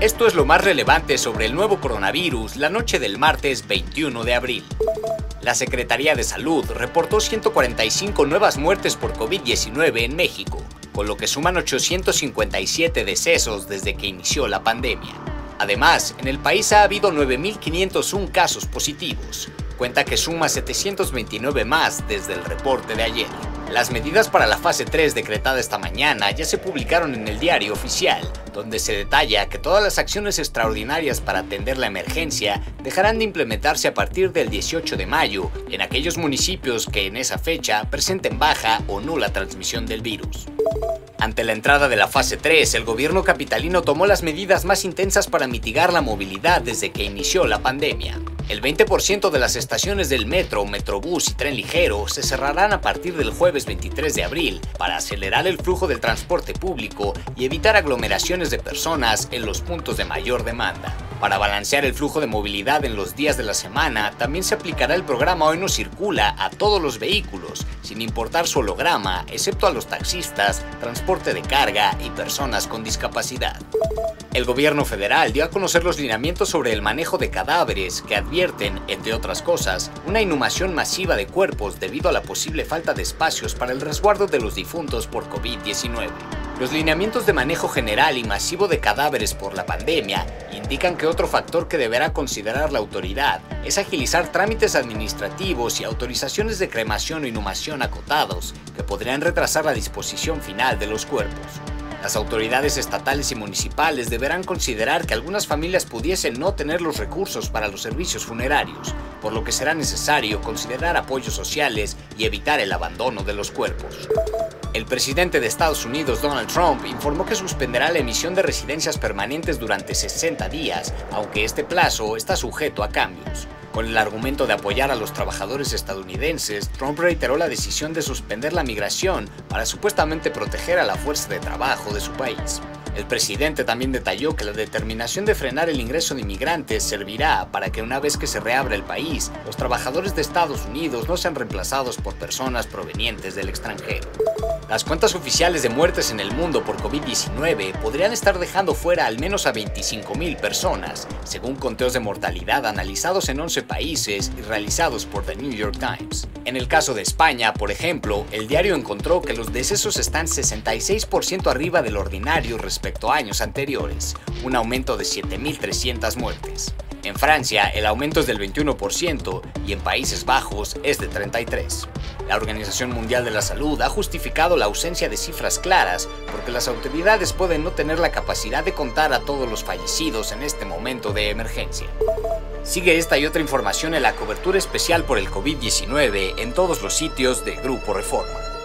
Esto es lo más relevante sobre el nuevo coronavirus la noche del martes 21 de abril. La Secretaría de Salud reportó 145 nuevas muertes por COVID-19 en México, con lo que suman 857 decesos desde que inició la pandemia. Además, en el país ha habido 9.501 casos positivos, cuenta que suma 729 más desde el reporte de ayer. Las medidas para la fase 3 decretada esta mañana ya se publicaron en el diario oficial, donde se detalla que todas las acciones extraordinarias para atender la emergencia dejarán de implementarse a partir del 18 de mayo en aquellos municipios que en esa fecha presenten baja o nula transmisión del virus. Ante la entrada de la fase 3, el gobierno capitalino tomó las medidas más intensas para mitigar la movilidad desde que inició la pandemia. El 20% de las estaciones del metro, metrobús y tren ligero se cerrarán a partir del jueves 23 de abril para acelerar el flujo del transporte público y evitar aglomeraciones de personas en los puntos de mayor demanda. Para balancear el flujo de movilidad en los días de la semana, también se aplicará el programa Hoy no circula a todos los vehículos, sin importar su holograma, excepto a los taxistas, transporte de carga y personas con discapacidad. El gobierno federal dio a conocer los lineamientos sobre el manejo de cadáveres que advierten, entre otras cosas, una inhumación masiva de cuerpos debido a la posible falta de espacios para el resguardo de los difuntos por COVID-19. Los lineamientos de manejo general y masivo de cadáveres por la pandemia indican que otro factor que deberá considerar la autoridad es agilizar trámites administrativos y autorizaciones de cremación o inhumación acotados que podrían retrasar la disposición final de los cuerpos. Las autoridades estatales y municipales deberán considerar que algunas familias pudiesen no tener los recursos para los servicios funerarios, por lo que será necesario considerar apoyos sociales y evitar el abandono de los cuerpos. El presidente de Estados Unidos, Donald Trump, informó que suspenderá la emisión de residencias permanentes durante 60 días, aunque este plazo está sujeto a cambios. Con el argumento de apoyar a los trabajadores estadounidenses, Trump reiteró la decisión de suspender la migración para supuestamente proteger a la fuerza de trabajo de su país. El presidente también detalló que la determinación de frenar el ingreso de inmigrantes servirá para que una vez que se reabra el país, los trabajadores de Estados Unidos no sean reemplazados por personas provenientes del extranjero. Las cuentas oficiales de muertes en el mundo por COVID-19 podrían estar dejando fuera al menos a 25.000 personas, según conteos de mortalidad analizados en 11 países y realizados por The New York Times. En el caso de España, por ejemplo, el diario encontró que los decesos están 66% arriba del ordinario respecto a años anteriores, un aumento de 7.300 muertes. En Francia, el aumento es del 21% y en Países Bajos es de 33%. La Organización Mundial de la Salud ha justificado la ausencia de cifras claras porque las autoridades pueden no tener la capacidad de contar a todos los fallecidos en este momento de emergencia. Sigue esta y otra información en la cobertura especial por el COVID-19 en todos los sitios de Grupo Reforma.